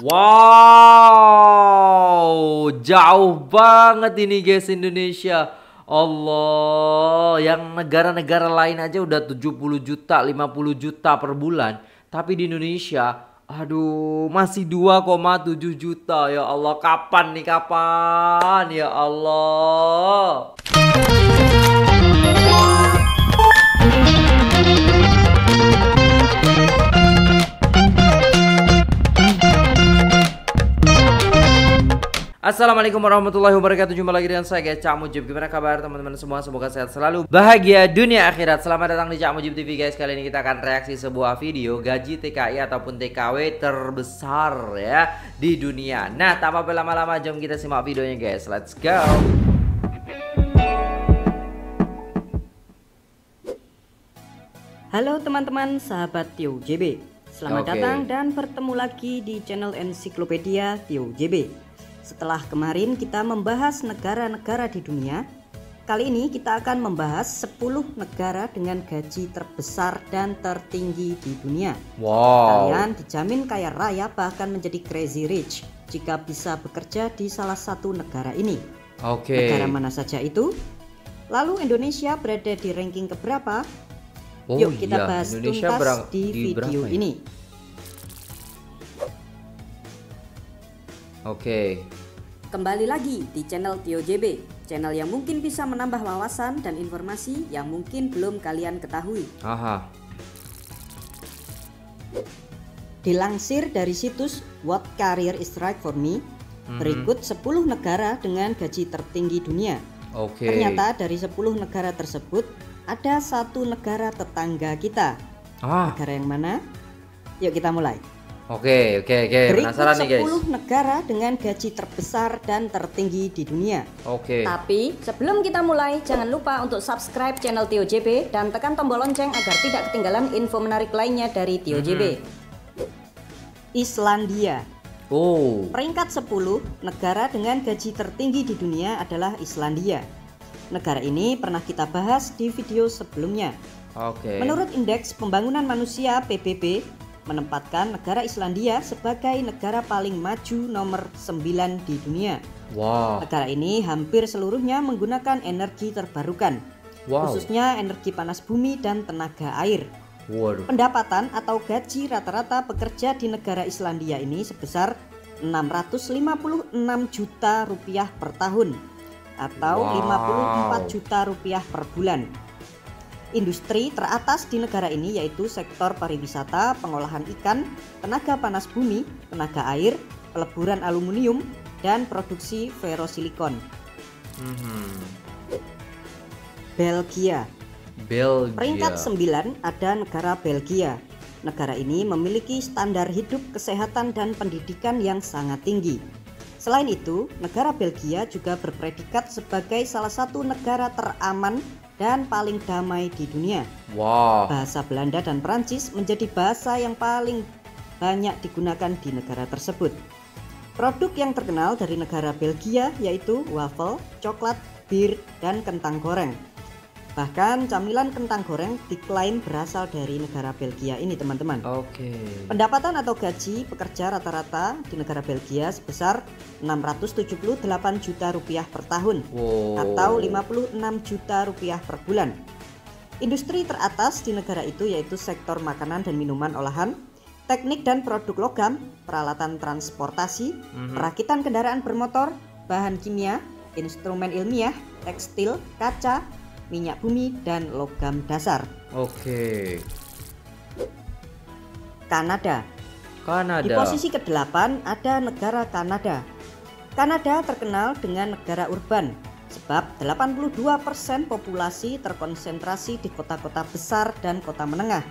Wow, jauh banget ini guys Indonesia. Allah, yang negara-negara lain aja udah 70 juta, 50 juta per bulan. Tapi di Indonesia, aduh, masih 2,7 juta. Ya Allah, kapan nih kapan? Ya Allah. Assalamualaikum warahmatullahi wabarakatuh. Jumpa lagi dengan saya guys. Cak Mujib. Gimana kabar teman-teman semua? Semoga sehat selalu. Bahagia dunia akhirat. Selamat datang di Cak Mujib TV guys. Kali ini kita akan reaksi sebuah video Gaji TKI ataupun TKW terbesar ya Di dunia. Nah tanpa berlama-lama Jom kita simak videonya guys. Let's go. Halo teman-teman sahabat Tio JB Selamat Oke. datang dan bertemu lagi di channel Ensiklopedia Tio JB setelah kemarin kita membahas negara-negara di dunia, kali ini kita akan membahas 10 negara dengan gaji terbesar dan tertinggi di dunia. Wow Kalian dijamin kaya raya bahkan menjadi crazy rich jika bisa bekerja di salah satu negara ini. Oke Negara mana saja itu? Lalu Indonesia berada di ranking keberapa? Oh Yuk kita iya, bahas Indonesia tuntas berang- di video ya? ini. Oke Kembali lagi di channel Tio JB, channel yang mungkin bisa menambah wawasan dan informasi yang mungkin belum kalian ketahui. Aha Dilansir dari situs What Career is Right for Me, Mhm. berikut 10 negara dengan gaji tertinggi dunia. Oke Ternyata dari 10 negara tersebut ada satu negara tetangga kita. Ah Negara yang mana? Yuk kita mulai. Oke oke oke Berikut Penasaran nih guys 10 negara dengan gaji terbesar dan tertinggi di dunia. Oke Tapi sebelum kita mulai, jangan lupa untuk subscribe channel Tio JB dan tekan tombol lonceng agar tidak ketinggalan info menarik lainnya dari Tio JB. Islandia. Oh Peringkat 10 negara dengan gaji tertinggi di dunia adalah Islandia. Negara ini pernah kita bahas di video sebelumnya. Oke Menurut Indeks Pembangunan Manusia PBB, menempatkan negara Islandia sebagai negara paling maju nomor 9 di dunia. Wow Negara ini hampir seluruhnya menggunakan energi terbarukan, Wow khususnya energi panas bumi dan tenaga air. Waduh Pendapatan atau gaji rata-rata pekerja di negara Islandia ini sebesar 656 juta rupiah per tahun atau Wow. 54 juta rupiah per bulan. Industri teratas di negara ini yaitu sektor pariwisata, pengolahan ikan, tenaga panas bumi, tenaga air, peleburan aluminium, dan produksi ferrosilikon. Mhm. Belgia Belgia Peringkat 9 ada negara Belgia. Negara ini memiliki standar hidup, kesehatan, dan pendidikan yang sangat tinggi. Selain itu, negara Belgia juga berpredikat sebagai salah satu negara teraman dan paling damai di dunia. Wow Bahasa Belanda dan Prancis menjadi bahasa yang paling banyak digunakan di negara tersebut. Produk yang terkenal dari negara Belgia yaitu waffle, coklat, bir, dan kentang goreng. Bahkan camilan kentang goreng diklaim berasal dari negara Belgia ini teman-teman. Oke Pendapatan atau gaji pekerja rata-rata di negara Belgia sebesar 678 juta rupiah per tahun Wow atau 56 juta rupiah per bulan. Industri teratas di negara itu yaitu sektor makanan dan minuman olahan, teknik dan produk logam, peralatan transportasi, Mhm. perakitan kendaraan bermotor, bahan kimia, instrumen ilmiah, tekstil, kaca, minyak bumi, dan logam dasar. Oke Kanada Kanada Di posisi ke-8 ada negara Kanada. Kanada terkenal dengan negara urban sebab 82% populasi terkonsentrasi di kota-kota besar dan kota menengah.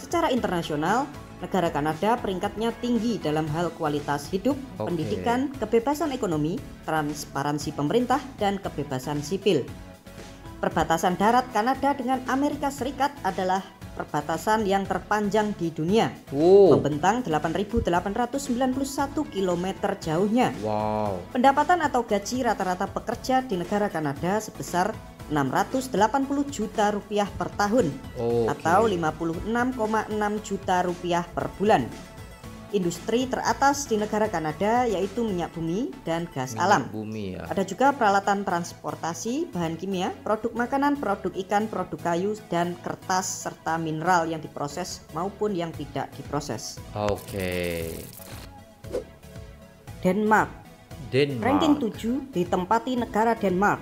Secara internasional, negara Kanada peringkatnya tinggi dalam hal kualitas hidup, Oke. pendidikan, kebebasan ekonomi, transparansi pemerintah, dan kebebasan sipil. Perbatasan darat Kanada dengan Amerika Serikat adalah perbatasan yang terpanjang di dunia Wow membentang 8.891 km jauhnya. Wow Pendapatan atau gaji rata-rata pekerja di negara Kanada sebesar 680 juta rupiah per tahun Oke. atau 56,6 juta rupiah per bulan. Industri teratas di negara Kanada yaitu minyak bumi dan gas Minyak alam. bumi ya. Ada juga peralatan transportasi, bahan kimia, produk makanan, produk ikan, produk kayu, dan kertas serta mineral yang diproses maupun yang tidak diproses. Oke. Denmark Denmark. Ranking 7 ditempati negara Denmark.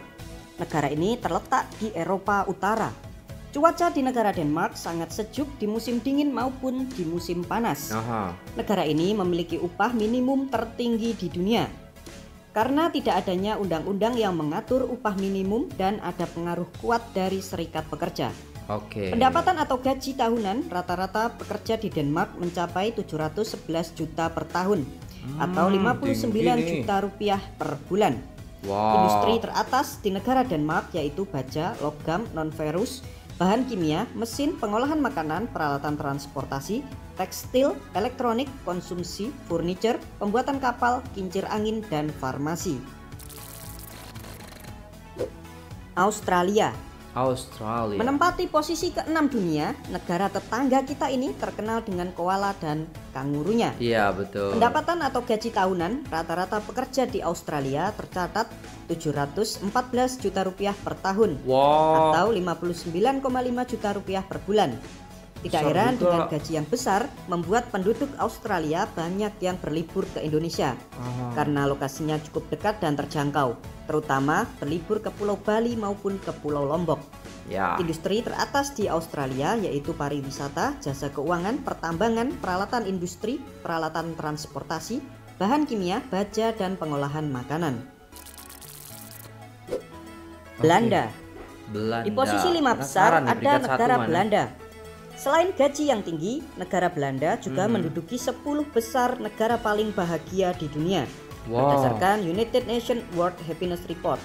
Negara ini terletak di Eropa Utara. Cuaca di negara Denmark sangat sejuk di musim dingin maupun di musim panas. Aha. Negara ini memiliki upah minimum tertinggi di dunia. Karena tidak adanya undang-undang yang mengatur upah minimum dan ada pengaruh kuat dari serikat pekerja. Oke. Pendapatan atau gaji tahunan rata-rata pekerja di Denmark mencapai 711 juta per tahun atau Hmm, 59 tinggi nih. juta rupiah per bulan. Wow. Industri teratas di negara Denmark yaitu baja, logam, non-ferrous, bahan kimia, mesin, pengolahan makanan, peralatan transportasi, tekstil, elektronik, konsumsi, furniture, pembuatan kapal, kincir angin, dan farmasi. Australia Australia. menempati posisi ke-6 dunia, negara tetangga kita ini terkenal dengan koala dan kangurunya. Iya betul. Pendapatan atau gaji tahunan rata-rata pekerja di Australia tercatat 714 juta rupiah per tahun Wow. atau 59,5 juta rupiah per bulan. Tidak Besar heran juga. dengan gaji yang besar membuat penduduk Australia banyak yang berlibur ke Indonesia Aha. karena lokasinya cukup dekat dan terjangkau, terutama berlibur ke Pulau Bali maupun ke Pulau Lombok. Ya. Industri teratas di Australia yaitu pariwisata, jasa keuangan, pertambangan, peralatan industri, peralatan transportasi, bahan kimia, baja, dan pengolahan makanan. Belanda Belanda. di posisi lima besar Penasaran ada negara? Belanda. Selain gaji yang tinggi, negara Belanda juga Hmm. menduduki 10 besar negara paling bahagia di dunia. Wow. Berdasarkan United Nations World Happiness Report.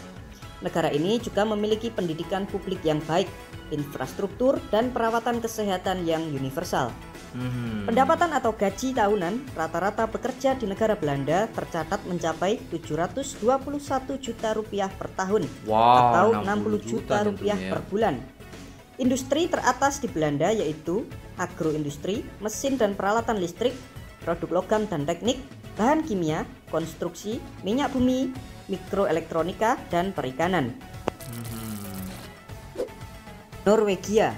Negara ini juga memiliki pendidikan publik yang baik, infrastruktur dan perawatan kesehatan yang universal. Mhm. Pendapatan atau gaji tahunan rata-rata pekerja di negara Belanda tercatat mencapai 721 juta rupiah per tahun Wow, atau 60 60 juta nih rupiah tentunya. per bulan. Industri teratas di Belanda yaitu agroindustri, mesin dan peralatan listrik, produk logam dan teknik, bahan kimia, konstruksi, minyak bumi, mikroelektronika dan perikanan. Mhm. Norwegia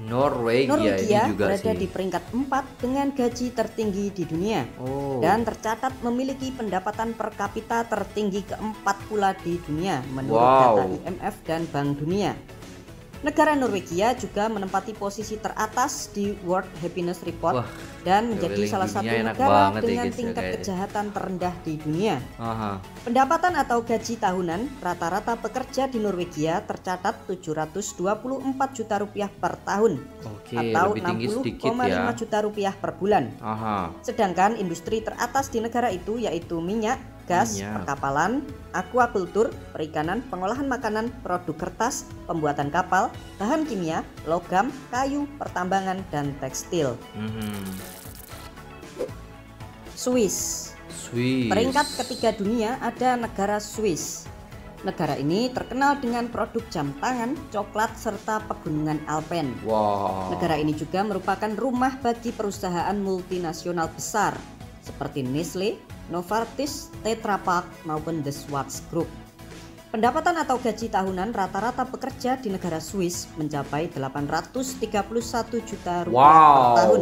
Norwegia, Norwegia ini juga berada sih. di peringkat 4 dengan gaji tertinggi di dunia Oh. dan tercatat memiliki pendapatan per kapita tertinggi keempat pula di dunia menurut Wow. data IMF dan Bank Dunia. Negara Norwegia juga menempati posisi teratas di World Happiness Report Wah, dan menjadi salah satu negara ya, dengan guys, ya, tingkat kayaknya. kejahatan terendah di dunia. Aha. Pendapatan atau gaji tahunan rata-rata pekerja di Norwegia tercatat 724 juta rupiah per tahun Oke, atau lebih tinggi sedikit 60,5 ya. juta rupiah per bulan. Aha. Sedangkan industri teratas di negara itu yaitu minyak, gas, Minyak. perkapalan, aquakultur, perikanan, pengolahan makanan, produk kertas, pembuatan kapal, bahan kimia, logam, kayu, pertambangan, dan tekstil. Mhm. Swiss Swiss. Peringkat ketiga dunia ada negara Swiss. Negara ini terkenal dengan produk jam tangan, coklat, serta pegunungan Alpen. Wow. Negara ini juga merupakan rumah bagi perusahaan multinasional besar seperti Nestle, Novartis, Tetra Pak, maupun The Schwarz Group. Pendapatan atau gaji tahunan rata-rata pekerja di negara Swiss mencapai 831 juta rupiah per Wow. tahun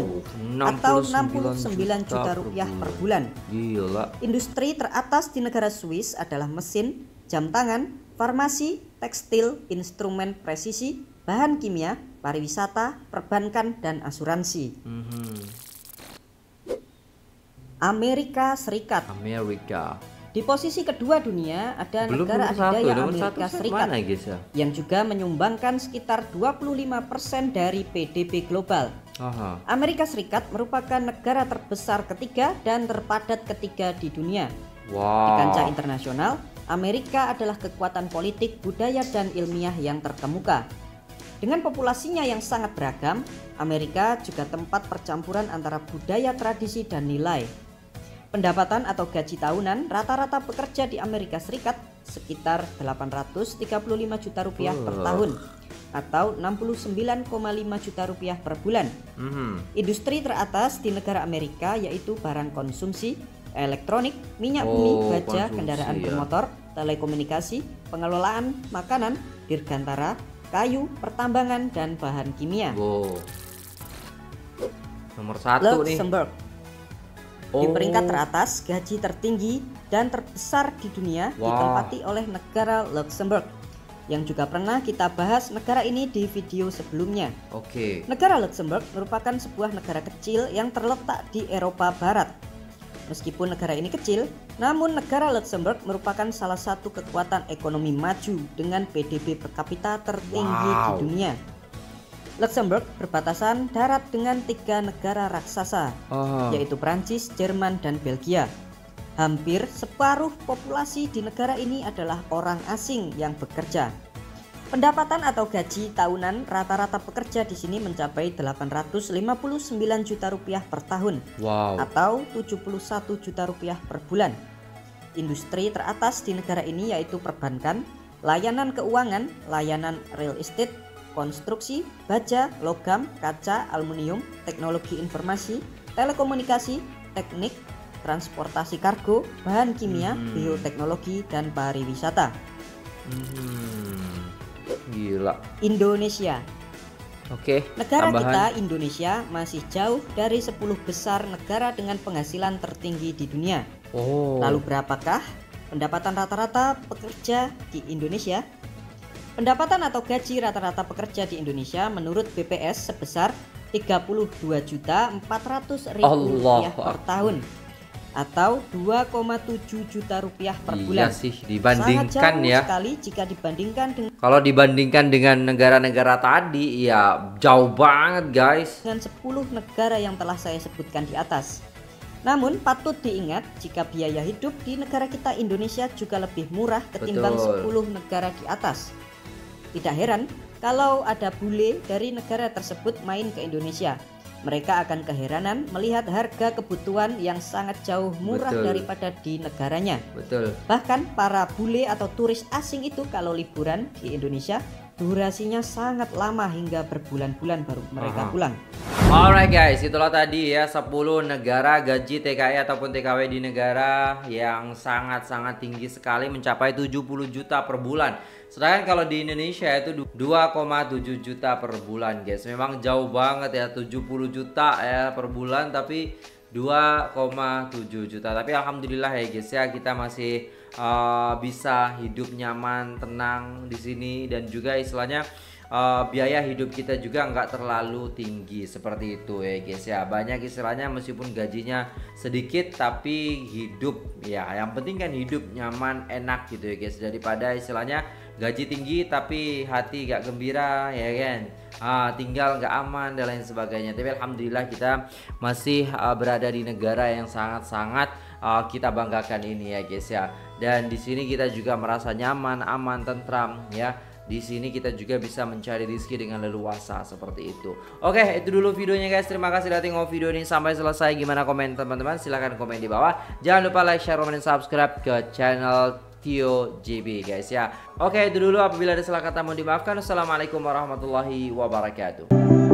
atau 69 69 juta rupiah per bulan. Gila. Industri teratas di negara Swiss adalah mesin, jam tangan, farmasi, tekstil, instrumen presisi, bahan kimia, pariwisata, perbankan, dan asuransi. Mhm. Amerika Serikat. Amerika. Di posisi kedua dunia ada Belum negara satu, adidaya nomor Amerika satu Serikat mana ya? yang juga menyumbangkan sekitar 25% dari PDB global. Aha. Amerika Serikat merupakan negara terbesar ketiga dan terpadat ketiga di dunia. Di Wow. kancah internasional, Amerika adalah kekuatan politik, budaya, dan ilmiah yang terkemuka. Dengan populasinya yang sangat beragam, Amerika juga tempat percampuran antara budaya, tradisi, dan nilai. Pendapatan atau gaji tahunan rata-rata pekerja di Amerika Serikat sekitar 835 juta rupiah per tahun atau 69,5 juta rupiah per bulan. Mhm. Industri teratas di negara Amerika yaitu barang konsumsi, elektronik, minyak Oh, bumi, baja, kendaraan ya. bermotor, telekomunikasi, pengelolaan makanan, dirgantara, kayu, pertambangan, dan bahan kimia. Wow. Nomor satu nih. Oh. di peringkat teratas gaji tertinggi dan terbesar di dunia Wow. ditempati oleh negara Luxembourg yang juga pernah kita bahas negara ini di video sebelumnya. Oke. Negara Luxembourg merupakan sebuah negara kecil yang terletak di Eropa Barat. Meskipun negara ini kecil, namun negara Luxembourg merupakan salah satu kekuatan ekonomi maju dengan PDB per kapita tertinggi di Wow. dunia. Luxembourg berbatasan darat dengan tiga negara raksasa, Oh. yaitu Prancis, Jerman, dan Belgia. Hampir separuh populasi di negara ini adalah orang asing yang bekerja. Pendapatan atau gaji tahunan rata-rata pekerja di sini mencapai 859 juta rupiah per tahun Wow. atau 71 juta rupiah per bulan. Industri teratas di negara ini yaitu perbankan, layanan keuangan, layanan real estate, konstruksi, baja, logam, kaca, aluminium, teknologi informasi, telekomunikasi, teknik, transportasi kargo, bahan kimia, Hmm. bioteknologi, dan pariwisata. Hmm. Gila. Indonesia Oke. Negara tambahan. kita Indonesia masih jauh dari 10 besar negara dengan penghasilan tertinggi di dunia. Oh. Lalu berapakah pendapatan rata-rata pekerja di Indonesia? Pendapatan atau gaji rata-rata pekerja di Indonesia menurut BPS sebesar 32.400.000 rupiah per tahun atau 2,7 juta rupiah per Iya bulan. sih Sangat dibandingkan jauh ya. sekali jika dibandingkan dengan Kalau dibandingkan dengan negara-negara tadi ya jauh banget guys. dengan 10 negara yang telah saya sebutkan di atas. Namun patut diingat jika biaya hidup di negara kita Indonesia juga lebih murah ketimbang Betul. 10 negara di atas. Tidak heran kalau ada bule dari negara tersebut main ke Indonesia. Mereka akan keheranan melihat harga kebutuhan yang sangat jauh murah Betul. daripada di negaranya. Betul. Bahkan para bule atau turis asing itu kalau liburan di Indonesia durasinya sangat lama hingga berbulan-bulan baru mereka Aha. pulang. Alright guys, itulah tadi ya 10 negara gaji TKI ataupun TKW di negara yang sangat-sangat tinggi sekali mencapai 70 juta per bulan. Sedangkan kalau di Indonesia itu du- 2,7 juta per bulan guys. Memang jauh banget ya 70 juta ya per bulan tapi 2,7 juta. Tapi alhamdulillah ya guys ya kita masih uh, bisa hidup nyaman, tenang di sini dan juga istilahnya uh, biaya hidup kita juga nggak terlalu tinggi seperti itu ya guys ya. Banyak istilahnya meskipun gajinya sedikit tapi hidup ya. Yang penting kan hidup nyaman enak gitu ya guys. Daripada istilahnya gaji tinggi tapi hati gak gembira ya kan? Ah, tinggal nggak aman dan lain sebagainya. Tapi alhamdulillah kita masih uh, berada di negara yang sangat-sangat uh, kita banggakan ini ya guys ya. Dan di sini kita juga merasa nyaman aman tentram ya di sini kita juga bisa mencari rezeki dengan leluasa seperti itu. Oke, itu dulu videonya guys. Terima kasih sudah tengok video ini sampai selesai. Gimana komen teman-teman? Silahkan komen di bawah. Jangan lupa like, share, komen, dan subscribe ke channel Tio JB guys ya. Oke, itu dulu apabila ada salah kata mohon dimaafkan. Assalamualaikum warahmatullahi wabarakatuh.